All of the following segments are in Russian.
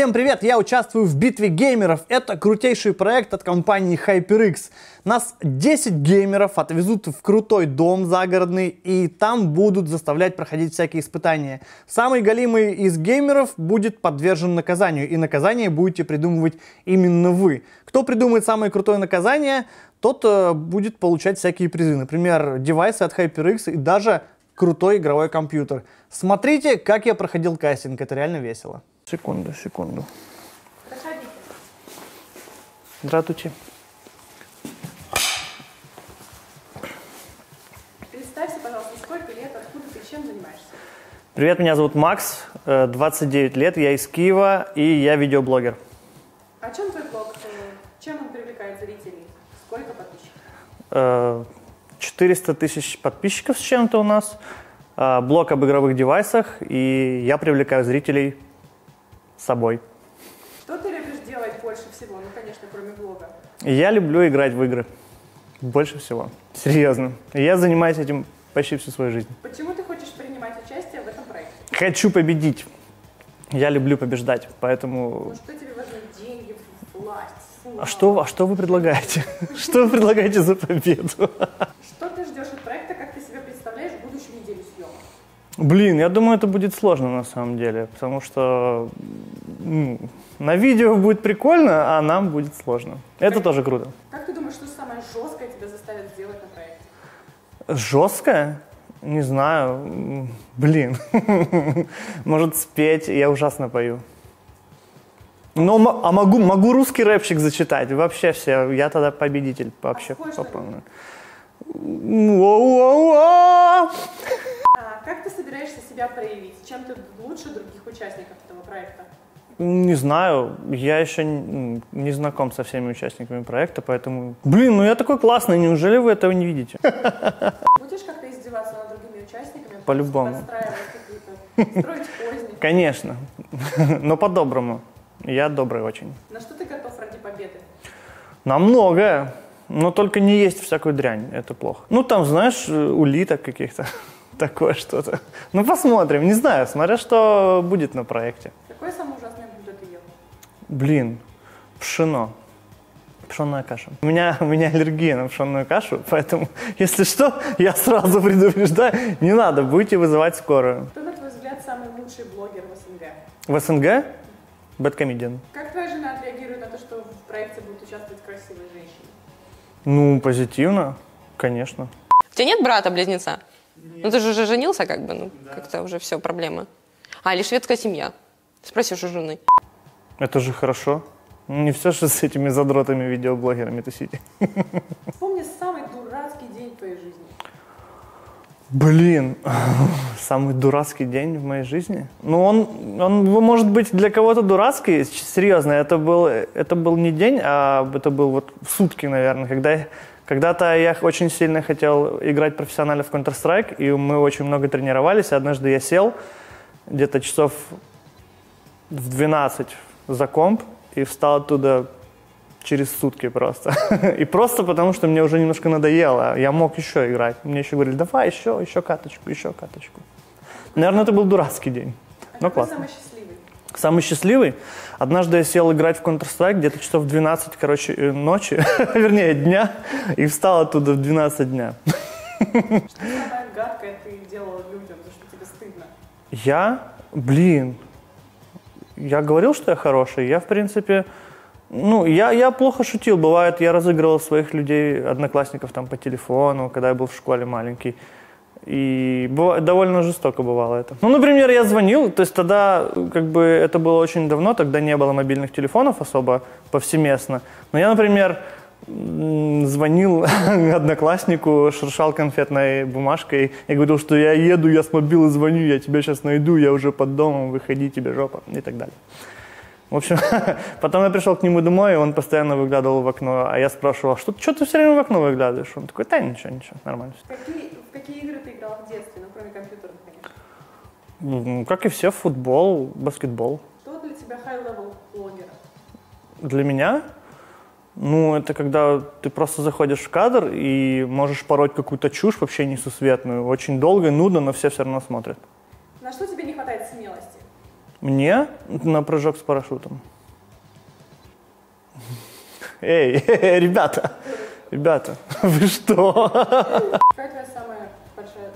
Всем привет! Я участвую в битве геймеров. Это крутейший проект от компании HyperX. Нас 10 геймеров отвезут в крутой дом загородный и там будут заставлять проходить всякие испытания. Самый галимый из геймеров будет подвержен наказанию и наказание будете придумывать именно вы. Кто придумает самое крутое наказание, тот э, будет получать всякие призы. Например, девайсы от HyperX и даже крутой игровой компьютер. Смотрите, как я проходил кастинг, это реально весело. Секунду, секунду. Проходите. Здравствуйте. Представься, пожалуйста, сколько лет, откуда ты, чем занимаешься? Привет, меня зовут Макс, э, 29 лет, я из Киева и я видеоблогер. О чем твой блог? Э, Чем он привлекает зрителей? Сколько подписчиков? Э, 400 тысяч подписчиков с чем-то у нас, э, блог об игровых девайсах и я привлекаю зрителей с собой. Что ты любишь делать больше всего? Ну, конечно, кроме блога. Я люблю играть в игры. Больше всего. Серьезно. Я занимаюсь этим почти всю свою жизнь. Почему ты хочешь принимать участие в этом проекте? Хочу победить. Я люблю побеждать, поэтому... Ну, что тебе важны? А что, а что вы предлагаете? Что вы предлагаете за победу? Что ты ждешь от проекта? Как ты себя представляешь в будущую неделю съемок? Блин, я думаю, это будет сложно на самом деле, потому что ну, на видео будет прикольно, а нам будет сложно. Это тоже круто. Как ты думаешь, что самое жесткое тебя заставит сделать на проекте? Жесткое? Не знаю. Блин. Может спеть, я ужасно пою. Но, м- а могу, могу русский рэпчик зачитать. Вообще все, я тогда победитель вообще. Уа-уа-уа. А как ты собираешься себя проявить? Чем ты лучше других участников этого проекта? Не знаю, я еще не знаком со всеми участниками проекта, поэтому... Блин, ну я такой классный, неужели вы этого не видите? Будешь как-то издеваться над другими участниками? По-любому. Строить козни? Конечно, но по-доброму. Я добрый очень. На что ты готов ради победы? На многое, но только не есть всякую дрянь, это плохо. Ну там, знаешь, э, улиток каких-то, такое что-то. Ну посмотрим, не знаю, смотря что будет на проекте. Какое самое ужасное блюдо ты ел? Блин, пшено. Пшенная каша. У меня, у меня аллергия на пшенную кашу, поэтому, если что, я сразу предупреждаю, не надо, будете вызывать скорую. Кто, на твой взгляд, самый лучший блогер в СНГ? В СНГ? Бэткомедиан. Как твоя жена отреагирует на то, что в проекте будут участвовать красивые женщины? Ну, позитивно, конечно. У тебя нет брата-близнеца? Ну ты же уже женился, как бы, ну как-то уже все, проблема. А, или шведская семья? Спросишь у жены. Это же хорошо. Ну, Не все же с этими задротами видеоблогерами тусить. Вспомни самый дурацкий день в твоей жизни. Блин, самый дурацкий день в моей жизни. Ну, он, он может быть для кого-то дурацкий, серьезно. Это был, это был не день, а это был вот сутки, наверное, когда когда-то я очень сильно хотел играть профессионально в Counter-Strike, и мы очень много тренировались. Однажды я сел где-то часов в 12 за комп и встал оттуда через сутки просто. И просто потому, что мне уже немножко надоело. Я мог еще играть. Мне еще говорили, давай еще, еще каточку, еще каточку. Наверное, это был дурацкий день. А Ну, классно. самый счастливый? Самый счастливый. Однажды я сел играть в Counter-Strike где-то часов в 12, короче, э, ночи, вернее, дня, и встал оттуда в 12 дня. Что самое гадкое ты делала людям, за что тебе стыдно? Я, блин, я говорил, что я хороший. Я, в принципе, ну, я, я плохо шутил. Бывает, я разыгрывал своих людей, одноклассников там по телефону, когда я был в школе маленький. И быва- довольно жестоко бывало это. Ну, например, я звонил, то есть тогда, как бы, это было очень давно, тогда не было мобильных телефонов особо повсеместно. Но я, например, звонил однокласснику, шуршал конфетной бумажкой и говорил, что я еду, я с мобилы звоню, я тебя сейчас найду, я уже под домом, выходи, тебе жопа и так далее. В общем, потом я пришел к нему домой, и он постоянно выглядывал в окно, а я спрашивал, что, что ты все время в окно выглядываешь? Он такой, да ничего, ничего, нормально. всё». Какие, в какие игры ты играл в детстве, ну, кроме компьютерных, конечно? Ну, Как и все, футбол, баскетбол. Кто для тебя high-level блогера? Для меня, ну, это когда ты просто заходишь в кадр и можешь пороть какую-то чушь вообще несусветную. Очень долго, нудно, но все все равно смотрят. На что тебе? Мне на прыжок с парашютом. Эй, ребята, ребята, вы что? Какая твоя самая большая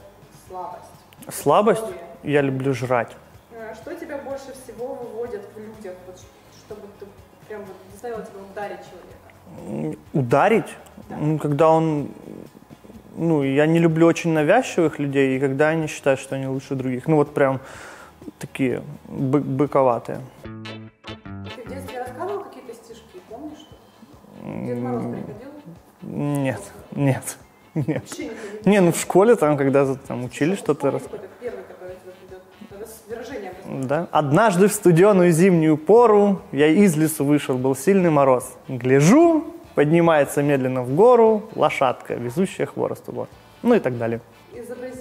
слабость? Слабость? Я люблю жрать. Э, Что тебя больше всего выводит в людях, вот, чтобы ты прям вот заставила тебя ударить человека? Ударить? Ну, когда он... Ну, я не люблю очень навязчивых людей, и когда они считают, что они лучше других. Ну, вот прям такие бы- быковатые. Ты в детстве рассказывал какие-то стишки, помнишь что? Дед Мороз приходил? Нет, нет, нет. Не ну в школе там, когда там учили что-то раз. Да. Однажды в студеную зимнюю пору я из лесу вышел, был сильный мороз. Гляжу, поднимается медленно в гору лошадка, везущая хворост в бор. Ну и так далее. Изобрази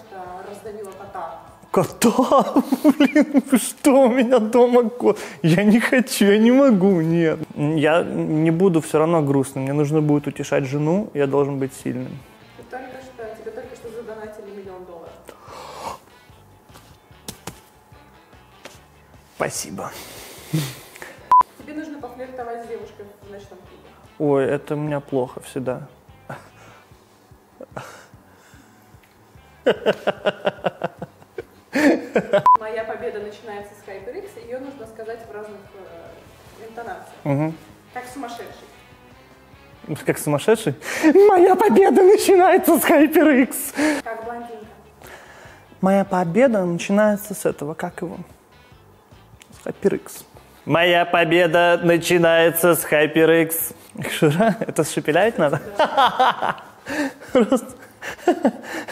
что раздавило кота. Кота? Блин, что, у меня дома кот? Я не хочу, я не могу, нет. Я не буду все равно грустным, мне нужно будет утешать жену, я должен быть сильным. Ты только что, тебе только что задонатили миллион долларов. Спасибо. Тебе нужно пофлиртовать с девушкой в ночном клубе. Ой, это у меня плохо всегда. Моя победа начинается с HyperX, ее нужно сказать в разных э, интонациях. Мгм. Как сумасшедший. Как сумасшедший? Моя победа начинается с HyperX. Как блондинка. Моя победа начинается с этого, как его? С HyperX. Моя победа начинается с HyperX. Шура? Это шепелявить надо? Просто...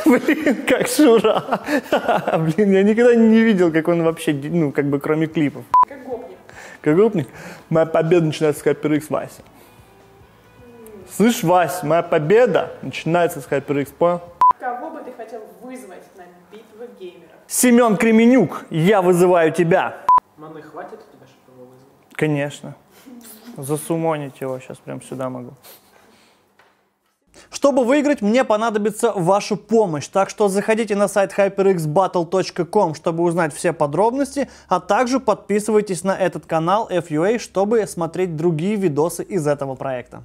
Блин, как Шура. Блин, я никогда не видел, как он вообще, ну, как бы кроме клипов. Как гопник. Как гопник, моя победа начинается с HyperX, Вася. Слышь, Вась, моя победа начинается с HyperX, понял? Кого бы ты хотел вызвать на битву геймеров? Семен Кременюк, я вызываю тебя. Маны хватит у тебя, чтобы его вызвать? Конечно. Засумонить его сейчас прям сюда могу. Чтобы выиграть, мне понадобится ваша помощь. Так что заходите на сайт hyperxbattle.com, чтобы узнать все подробности, а также подписывайтесь на этот канал FUA, чтобы смотреть другие видосы из этого проекта.